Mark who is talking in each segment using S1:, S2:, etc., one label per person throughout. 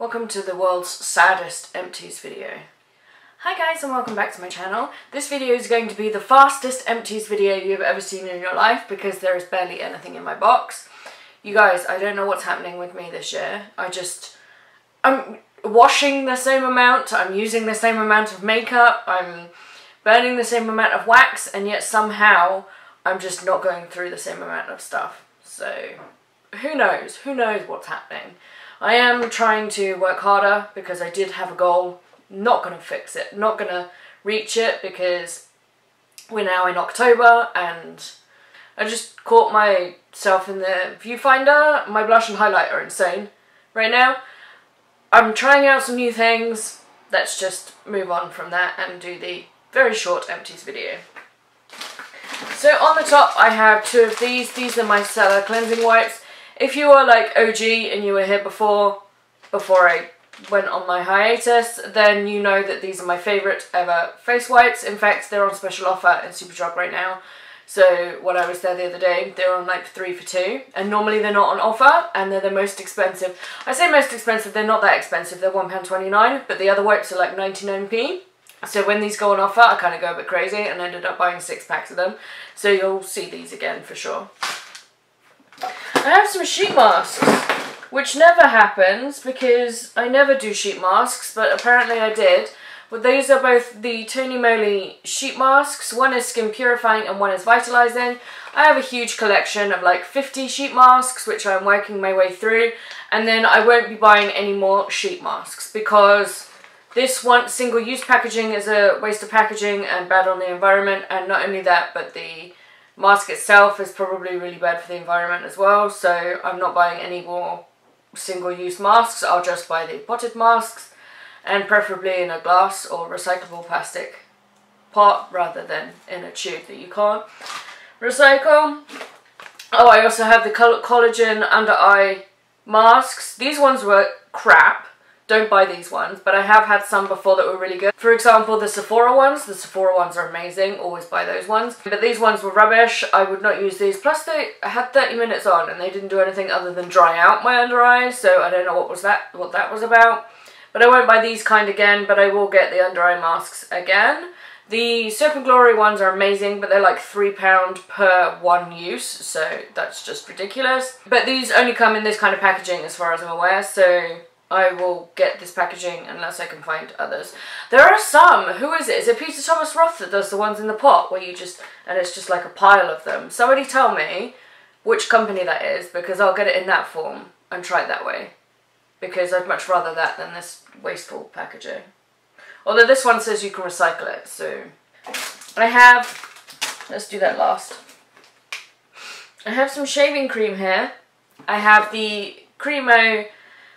S1: Welcome to the world's saddest empties video. Hi guys and welcome back to my channel. This video is going to be the fastest empties video you've ever seen in your life because there is barely anything in my box. You guys, I don't know what's happening with me this year. I just, I'm washing the same amount, I'm using the same amount of makeup, I'm burning the same amount of wax and yet somehow I'm just not going through the same amount of stuff. So who knows? Who knows what's happening? I am trying to work harder because I did have a goal. Not going to fix it. Not going to reach it because we're now in October and I just caught myself in the viewfinder. My blush and highlight are insane right now. I'm trying out some new things. Let's just move on from that and do the very short empties video. So on the top I have two of these. These are my Stella cleansing wipes. If you are like OG and you were here before, before I went on my hiatus, then you know that these are my favourite ever face wipes. In fact, they're on special offer in Superdrug right now. So when I was there the other day, they were on like three for two. And normally they're not on offer and they're the most expensive. I say most expensive, they're not that expensive. They're £1.29, but the other wipes are like 99p. So when these go on offer, I kind of go a bit crazy and ended up buying six packs of them. So you'll see these again for sure. I have some sheet masks, which never happens because I never do sheet masks, but apparently I did. But these are both the Tony Moly sheet masks. One is skin purifying and one is vitalizing. I have a huge collection of like 50 sheet masks, which I'm working my way through. And then I won't be buying any more sheet masks because this one single-use packaging is a waste of packaging and bad on the environment. And not only that, but the mask itself is probably really bad for the environment as well, so I'm not buying any more single-use masks. I'll just buy the potted masks, and preferably in a glass or recyclable plastic pot rather than in a tube that you can't recycle. Oh, I also have the collagen under eye masks. These ones were crap. Don't buy these ones, but I have had some before that were really good. For example, the Sephora ones. The Sephora ones are amazing. Always buy those ones. But these ones were rubbish. I would not use these. Plus, they had 30 minutes on and they didn't do anything other than dry out my under eyes. So I don't know what was that, what that was about. But I won't buy these kind again, but I will get the under eye masks again. The Soap and Glory ones are amazing, but they're like £3 per one use, so that's just ridiculous. But these only come in this kind of packaging as far as I'm aware, so I will get this packaging unless I can find others. There are some, who is it? Is it Peter Thomas Roth that does the ones in the pot where you just, and it's just like a pile of them. Somebody tell me which company that is because I'll get it in that form and try it that way. Because I'd much rather that than this wasteful packaging. Although this one says you can recycle it, so... I have, let's do that last. I have some shaving cream here. I have the Cremo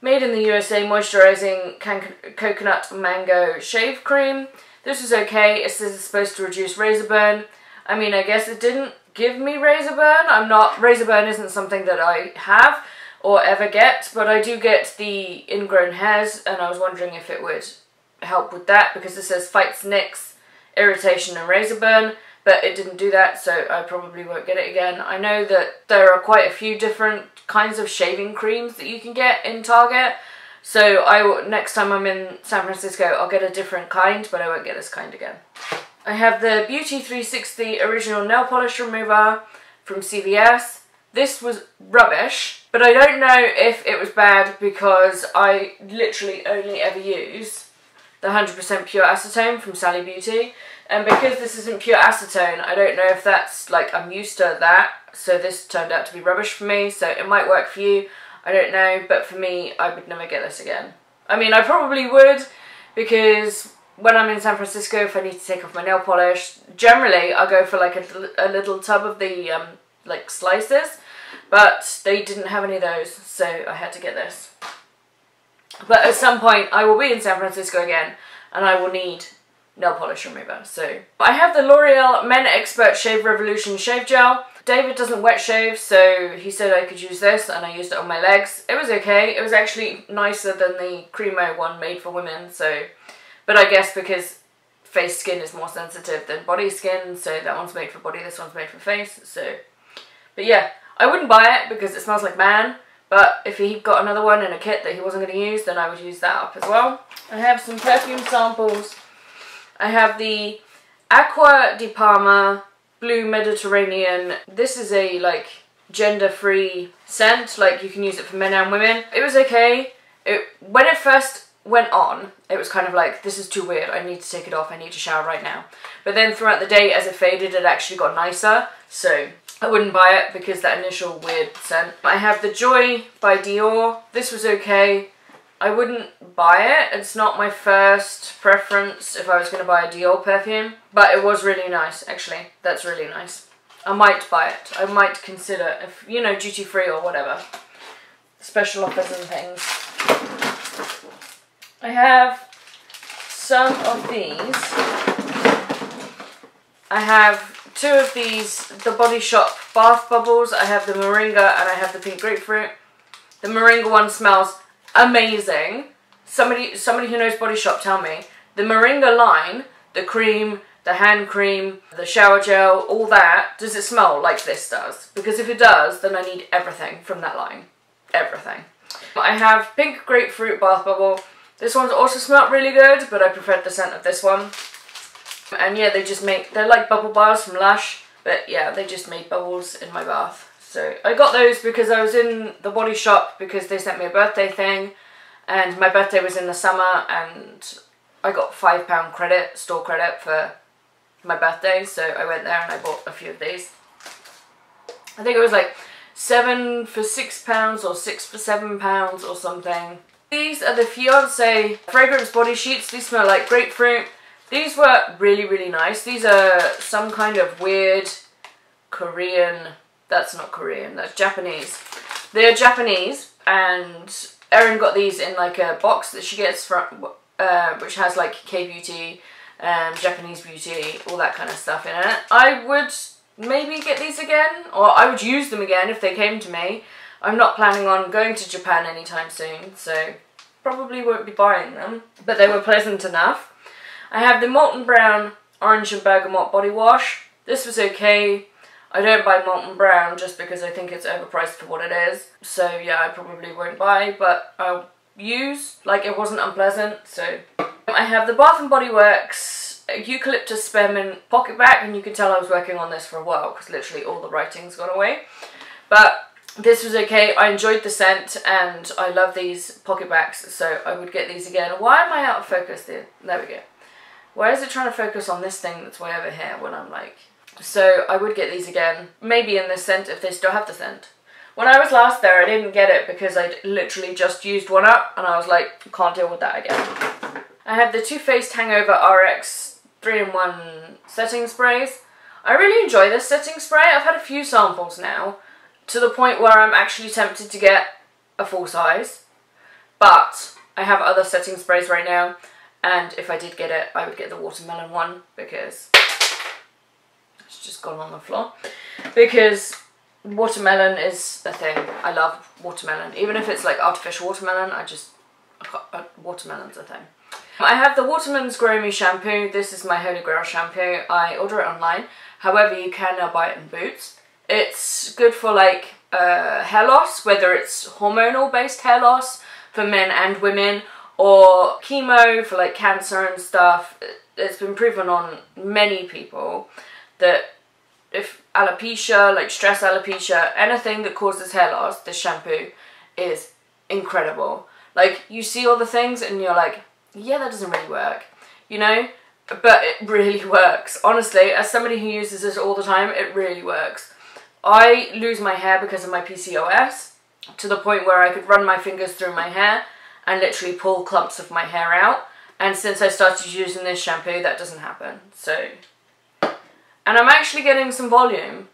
S1: Made in the USA Moisturizing Coconut Mango Shave Cream. This is okay. It says it's supposed to reduce razor burn. I mean, I guess it didn't give me razor burn. I'm not, razor burn isn't something that I have or ever get, but I do get the ingrown hairs and I was wondering if it would help with that because it says fights nicks, irritation and razor burn but it didn't do that so I probably won't get it again. I know that there are quite a few different kinds of shaving creams that you can get in Target so I will, next time I'm in San Francisco I'll get a different kind but I won't get this kind again. I have the Beauty 360 Original Nail Polish Remover from CVS. This was rubbish but I don't know if it was bad because I literally only ever use the 100% pure acetone from Sally Beauty and because this isn't pure acetone, I don't know if that's, like, I'm used to that. So this turned out to be rubbish for me. So it might work for you. I don't know. But for me, I would never get this again. I mean, I probably would. Because when I'm in San Francisco, if I need to take off my nail polish, generally I go for, like, a, a little tub of the, um, like, slices. But they didn't have any of those. So I had to get this. But at some point, I will be in San Francisco again. And I will need nail polish remover. So I have the L'Oreal Men Expert Shave Revolution Shave Gel. David doesn't wet shave, so he said I could use this, and I used it on my legs. It was okay. It was actually nicer than the Cremo one made for women, so... But I guess because face skin is more sensitive than body skin, so that one's made for body, this one's made for face, so... But yeah, I wouldn't buy it because it smells like man, But if he got another one in a kit that he wasn't going to use, then I would use that up as well. I have some perfume samples. I have the Acqua di Parma Blue Mediterranean. This is a like gender-free scent. Like you can use it for men and women. It was okay. It when it first went on, it was kind of like, this is too weird, I need to take it off, I need to shower right now. But then throughout the day, as it faded, it actually got nicer, so I wouldn't buy it because that initial weird scent. I have the Joy by Dior. This was okay. I wouldn't buy it. It's not my first preference if I was going to buy a Dior perfume. But it was really nice, actually. That's really nice. I might buy it. I might consider, if you know, duty free or whatever. Special offers and things. I have some of these. I have two of these, the Body Shop Bath Bubbles. I have the Moringa and I have the Pink Grapefruit. The Moringa one smells amazing. Somebody, somebody who knows Body Shop, tell me. The Moringa line, the cream, the hand cream, the shower gel, all that, does it smell like this does? Because if it does, then I need everything from that line. Everything. I have Pink Grapefruit Bath Bubble. This one's also smelled really good, but I preferred the scent of this one. And yeah, they just make, they're like bubble bars from Lush, but yeah, they just made bubbles in my bath. So I got those because I was in the body shop because they sent me a birthday thing and my birthday was in the summer and I got five pound credit, store credit for my birthday. So I went there and I bought a few of these. I think it was like seven for six pounds or six for seven pounds or something. These are the Fiancée fragrance body sheets. These smell like grapefruit. These were really, really nice. These are some kind of weird Korean, that's not Korean, that's Japanese. They're Japanese and Erin got these in like a box that she gets from, uh, which has like K-beauty, um, Japanese beauty, all that kind of stuff in it. I would maybe get these again, or I would use them again if they came to me. I'm not planning on going to Japan anytime soon, so probably won't be buying them. But they were pleasant enough. I have the Molton Brown Orange and Bergamot Body Wash. This was okay. I don't buy Molton Brown just because I think it's overpriced for what it is. So yeah, I probably won't buy, but I'll use. Like, it wasn't unpleasant, so... I have the Bath & Body Works Eucalyptus Spearmint PocketBac, and you can tell I was working on this for a while because literally all the writing's gone away. But this was okay. I enjoyed the scent and I love these PocketBacs, so I would get these again. Why am I out of focus there? There we go. Why is it trying to focus on this thing that's way over here when I'm like... So I would get these again. Maybe in this scent if they still have the scent. When I was last there, I didn't get it because I'd literally just used one up and I was like, can't deal with that again. I have the Too Faced Hangover RX 3-in-1 setting sprays. I really enjoy this setting spray. I've had a few samples now to the point where I'm actually tempted to get a full size. But I have other setting sprays right now and if I did get it, I would get the watermelon one because it's just gone on the floor. Because watermelon is a thing. I love watermelon. Even if it's like artificial watermelon, I just, uh, watermelon's a thing. I have the Waterman's Grow Me shampoo. This is my Holy Grail shampoo. I order it online. However, you can now buy it in Boots. It's good for like uh, hair loss, whether it's hormonal based hair loss for men and women or chemo for like cancer and stuff. It's been proven on many people that if alopecia, like stress alopecia, anything that causes hair loss, this shampoo is incredible. Like you see all the things and you're like, yeah, that doesn't really work, you know? But it really works. Honestly, as somebody who uses this all the time, it really works. I lose my hair because of my PCOS to the point where I could run my fingers through my hair and literally pull clumps of my hair out. And since I started using this shampoo, that doesn't happen. So, and I'm actually getting some volume.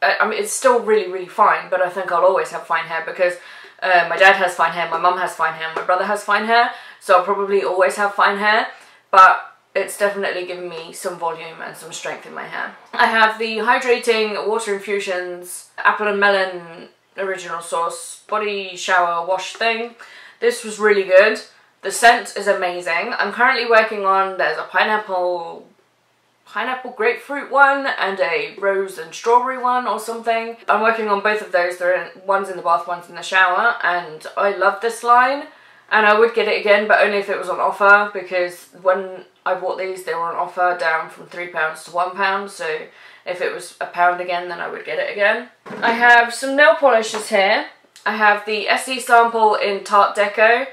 S1: I mean, it's still really, really fine, but I think I'll always have fine hair because uh, my dad has fine hair, my mum has fine hair, my brother has fine hair, so I'll probably always have fine hair, but it's definitely giving me some volume and some strength in my hair. I have the Hydrating Water Infusions Apple and Melon Original Source Body Shower Wash thing. This was really good. The scent is amazing. I'm currently working on, there's a pineapple pineapple grapefruit one and a rose and strawberry one or something. I'm working on both of those. There are one's in the bath, one's in the shower and I love this line and I would get it again but only if it was on offer because when I bought these they were on offer down from £3 to £1 so if it was a pound again then I would get it again. I have some nail polishes here. I have the Essie sample in Tart Deco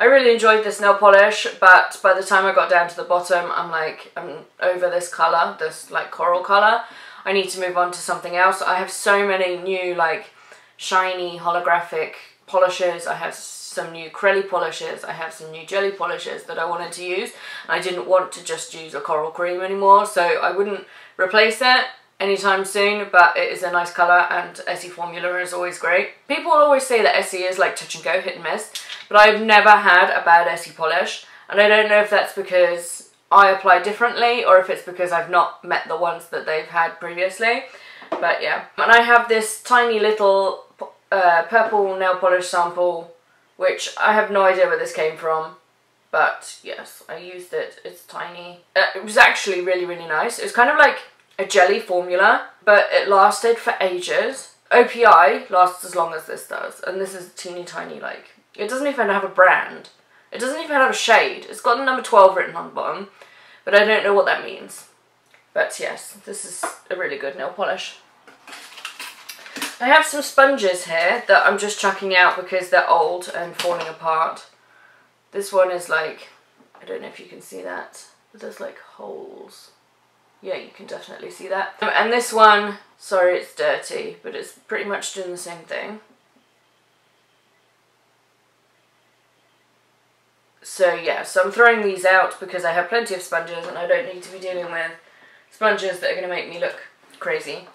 S1: I really enjoyed this nail polish, but by the time I got down to the bottom, I'm like, I'm over this colour, this like coral colour. I need to move on to something else. I have so many new like shiny holographic polishes. I have some new Crelly polishes. I have some new jelly polishes that I wanted to use. I didn't want to just use a coral cream anymore, so I wouldn't replace it anytime soon, but it is a nice colour and Essie formula is always great. People always say that Essie is like touch and go, hit and miss, but I've never had a bad Essie polish, and I don't know if that's because I apply differently or if it's because I've not met the ones that they've had previously, but yeah. And I have this tiny little uh, purple nail polish sample, which I have no idea where this came from, but yes, I used it. It's tiny. Uh, it was actually really, really nice. It was kind of like a jelly formula, but it lasted for ages. OPI lasts as long as this does, and this is teeny tiny, like, it doesn't even have a brand. It doesn't even have a shade. It's got the number 12 written on the bottom, but I don't know what that means. But yes, this is a really good nail polish. I have some sponges here that I'm just chucking out because they're old and falling apart. This one is like, I don't know if you can see that, but there's like holes yeah, you can definitely see that. Um, and this one, sorry it's dirty, but it's pretty much doing the same thing. So yeah, so I'm throwing these out because I have plenty of sponges and I don't need to be dealing with sponges that are going to make me look crazy.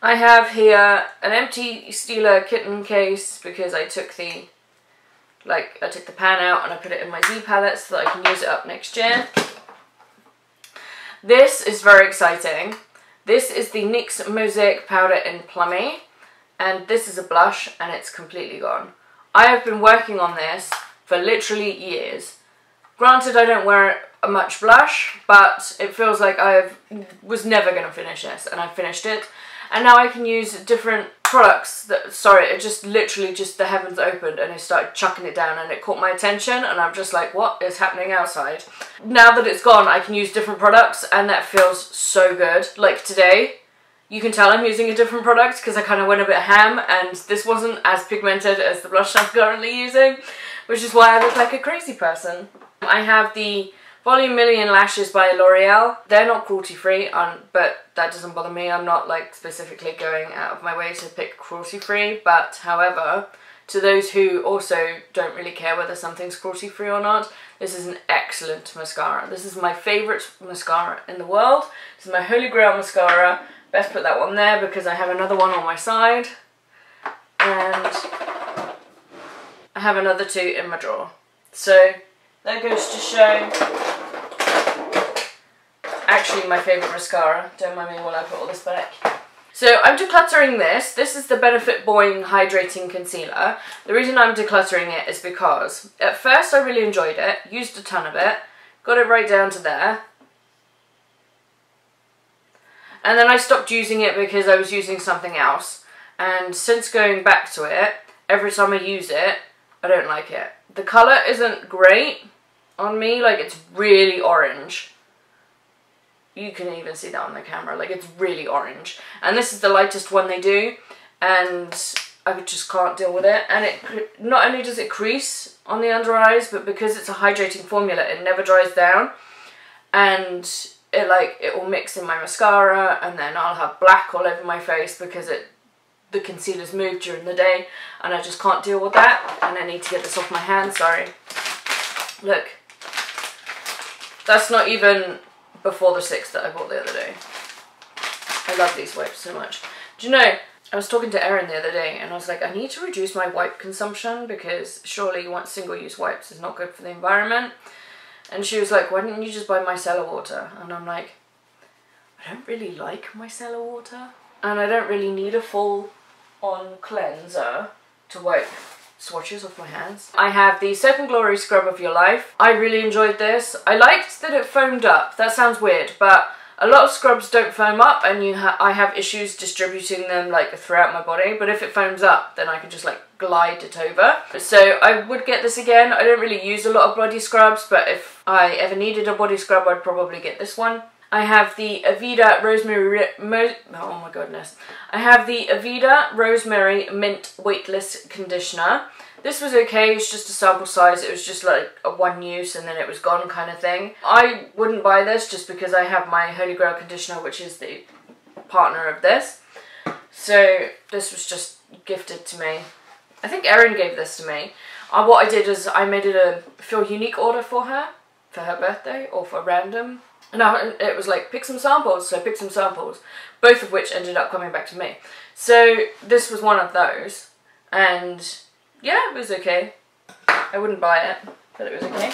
S1: I have here an empty Stila kitten case because I took the like I took the pan out and I put it in my Z palette so that I can use it up next year. This is very exciting. This is the NYX Mosaic Powder in Plummy. And this is a blush and it's completely gone. I have been working on this for literally years. Granted, I don't wear a much blush, but it feels like I was never going to finish this, and I finished it. And now I can use different products that, sorry, it just literally just the heavens opened and I started chucking it down and it caught my attention and I'm just like, what is happening outside? Now that it's gone, I can use different products and that feels so good. Like today, you can tell I'm using a different product because I kind of went a bit ham and this wasn't as pigmented as the blush I'm currently using, which is why I look like a crazy person. I have the Volume Million Lashes by L'Oreal. They're not cruelty free, um, but that doesn't bother me. I'm not like specifically going out of my way to pick cruelty free, but however, to those who also don't really care whether something's cruelty free or not, this is an excellent mascara. This is my favourite mascara in the world. This is my Holy Grail mascara. Best put that one there because I have another one on my side. And I have another two in my drawer. So that goes to show actually my favourite mascara. Don't mind me while I put all this back. So I'm decluttering this. This is the Benefit Boing Hydrating Concealer. The reason I'm decluttering it is because at first I really enjoyed it, used a ton of it, got it right down to there. And then I stopped using it because I was using something else. And since going back to it, every time I use it, I don't like it. The colour isn't great on me, like it's really orange. You can even see that on the camera, like it's really orange. And this is the lightest one they do, and I just can't deal with it. And it not only does it crease on the under eyes, but because it's a hydrating formula, it never dries down. And it like, it will mix in my mascara, and then I'll have black all over my face because it the concealer's moved during the day and I just can't deal with that and I need to get this off my hand, sorry. Look, that's not even before the six that I bought the other day. I love these wipes so much. Do you know, I was talking to Erin the other day and I was like, I need to reduce my wipe consumption because surely once single-use wipes is not good for the environment. And she was like, why don't you just buy micellar water? And I'm like, I don't really like micellar water. And I don't really need a full on cleanser to wipe swatches off my hands. I have the and Glory Scrub of Your Life. I really enjoyed this. I liked that it foamed up. That sounds weird, but a lot of scrubs don't foam up and you ha I have issues distributing them like throughout my body, but if it foams up, then I can just like glide it over. So I would get this again. I don't really use a lot of body scrubs, but if I ever needed a body scrub, I'd probably get this one. I have the Aveda Rosemary, Mo oh my goodness. I have the Aveda Rosemary Mint Weightless Conditioner. This was okay, it's just a sample size, it was just like a one use and then it was gone kind of thing. I wouldn't buy this just because I have my Holy Grail conditioner which is the partner of this. So this was just gifted to me. I think Erin gave this to me. Uh, what I did is I made it a Feel Unique order for her, for her birthday or for random. And it was like, pick some samples, so pick some samples. Both of which ended up coming back to me. So this was one of those. And yeah, it was okay. I wouldn't buy it, but it was okay.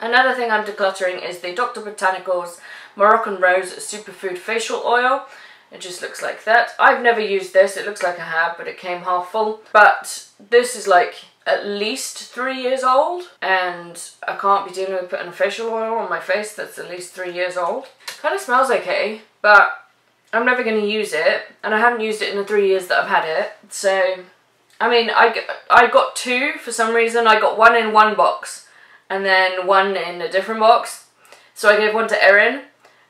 S1: Another thing I'm decluttering is the Dr. Botanicals Moroccan Rose Superfood Facial Oil. It just looks like that. I've never used this. It looks like I have, but it came half full. But this is like at least three years old and I can't be dealing with putting facial oil on my face that's at least three years old. Kind of smells okay, but I'm never going to use it and I haven't used it in the three years that I've had it. So I mean, I, I got two for some reason. I got one in one box and then one in a different box. So I gave one to Erin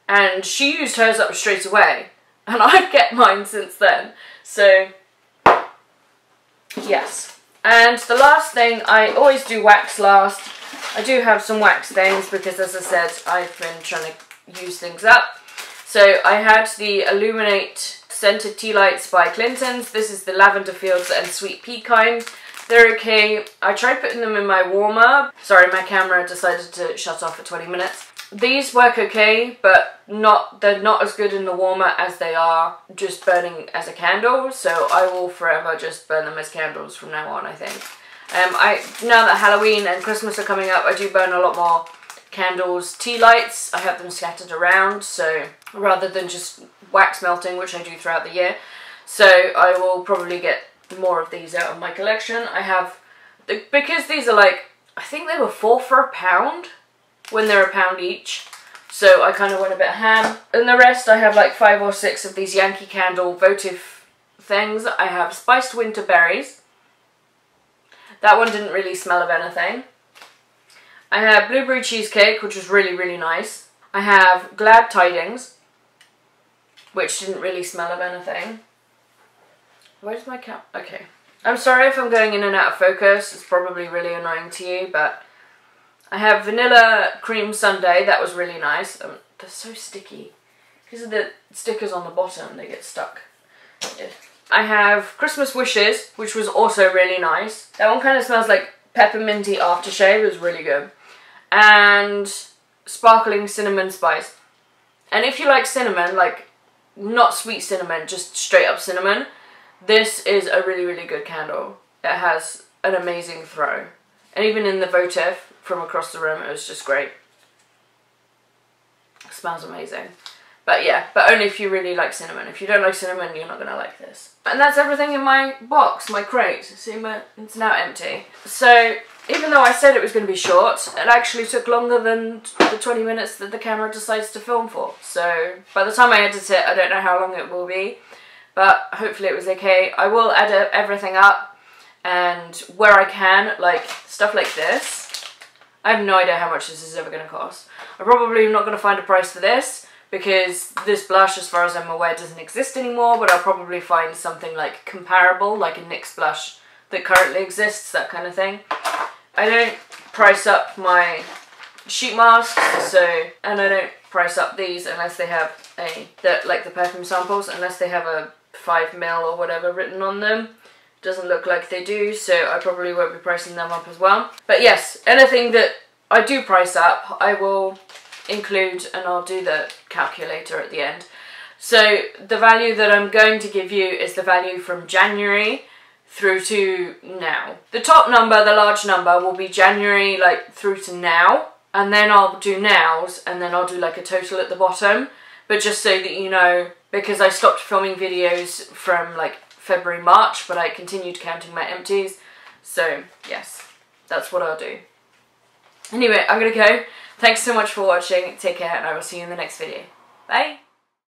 S1: and she used hers up straight away. And I've kept mine since then. So, yes. And the last thing, I always do wax last. I do have some wax stains because as I said, I've been trying to use things up. So I had the Illuminate Scented Tea Lights by Clinton's. This is the Lavender Fields and Sweet Pea kind. They're okay. I tried putting them in my warmer. Sorry, my camera decided to shut off for 20 minutes. These work okay, but not they're not as good in the warmer as they are just burning as a candle. So I will forever just burn them as candles from now on, I think. Um, I Now that Halloween and Christmas are coming up, I do burn a lot more candles, tea lights. I have them scattered around, so rather than just wax melting, which I do throughout the year. So I will probably get more of these out of my collection. I have, because these are like, I think they were four for a pound when they're a pound each. So I kind of went a bit ham. And the rest, I have like five or six of these Yankee Candle votive things. I have Spiced Winter Berries. That one didn't really smell of anything. I have blueberry cheesecake, which was really, really nice. I have glad tidings, which didn't really smell of anything. Where's my cap? Okay. I'm sorry if I'm going in and out of focus. It's probably really annoying to you, but I have vanilla cream sundae. That was really nice. Um, they're so sticky. Because of the stickers on the bottom, they get stuck. Yeah. I have Christmas Wishes, which was also really nice. That one kind of smells like pepperminty aftershave. It was really good and sparkling cinnamon spice. And if you like cinnamon, like not sweet cinnamon, just straight up cinnamon, this is a really, really good candle. It has an amazing throw. And even in the votive from across the room, it was just great. It smells amazing. But yeah, but only if you really like cinnamon. If you don't like cinnamon, you're not going to like this. And that's everything in my box, my crate. See, my, it's now empty. So even though I said it was going to be short, it actually took longer than the 20 minutes that the camera decides to film for. So by the time I edit it, I don't know how long it will be, but hopefully it was okay. I will edit everything up and where I can, like stuff like this, I have no idea how much this is ever going to cost. I'm probably not going to find a price for this because this blush, as far as I'm aware, doesn't exist anymore, but I'll probably find something like comparable, like a NYX blush that currently exists, that kind of thing. I don't price up my sheet masks, so, and I don't price up these unless they have a, the, like the perfume samples, unless they have a 5 mil or whatever written on them. Doesn't look like they do, so I probably won't be pricing them up as well. But yes, anything that I do price up, I will include, and I'll do the calculator at the end. So the value that I'm going to give you is the value from January through to now. The top number, the large number, will be January like through to now. And then I'll do nows and then I'll do like a total at the bottom. But just so that you know, because I stopped filming videos from like February, March, but I continued counting my empties. So, yes, that's what I'll do. Anyway, I'm gonna go. Thanks so much for watching. Take care, and I will see you in the next video. Bye!